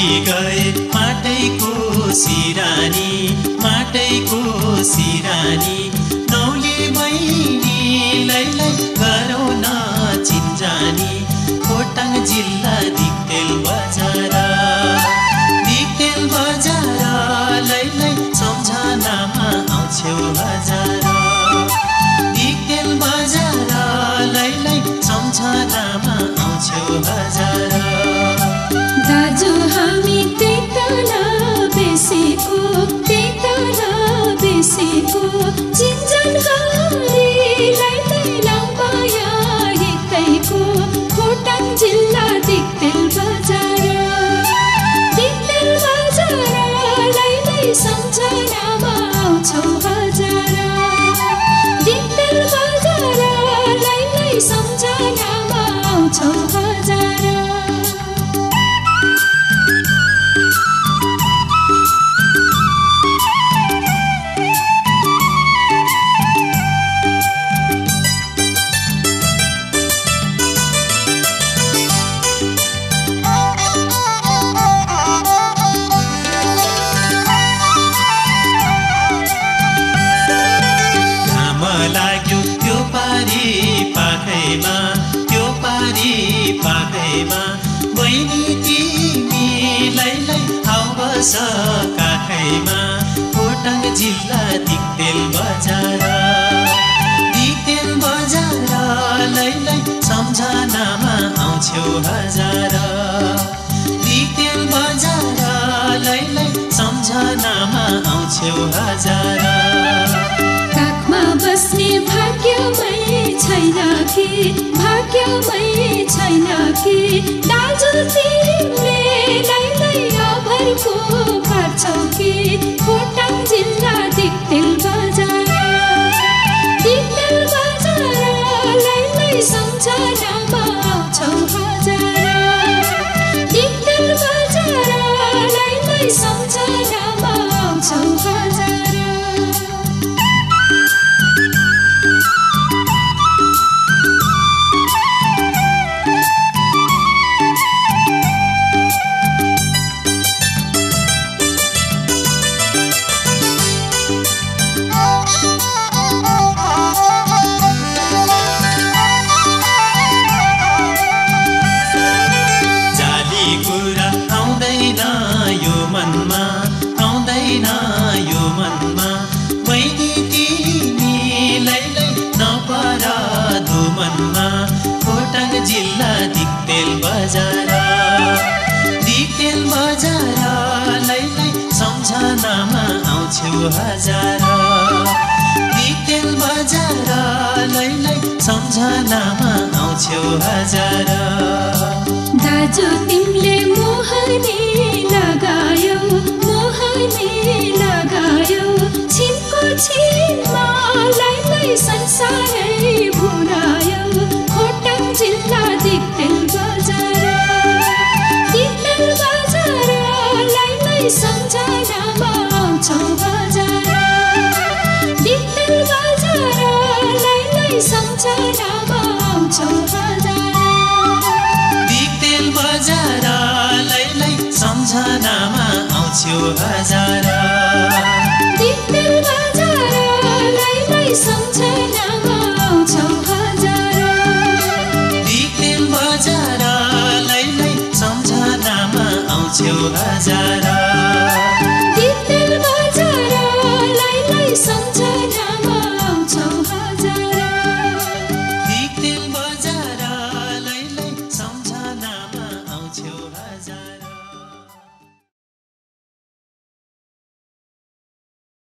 गए। माटैको सिरानी माटैको सिरानी। नौली खोटाङ आउबस काखैमा खोटाङ जिल्ला दिक्तेल बजार। दिक्तेल बजारलाई सम्झनामा आउँछौ हजार। दिक्तेल बजारलाई सम्झनामा आउँछौ हजार। काखमा बस्ने भाग्यमै छैन कि भाग्यमै छैन कि दाजु तिमीले लै अभरको पार्छौ कि खोटाङ हजार। दिक्तेल बजारलाई लै सम्झनामा आउँछौ हजार। दाजु तिमीले मोहनी दिक्तेल लै सम्झनामा आउँछौ सम्झनामा हजार।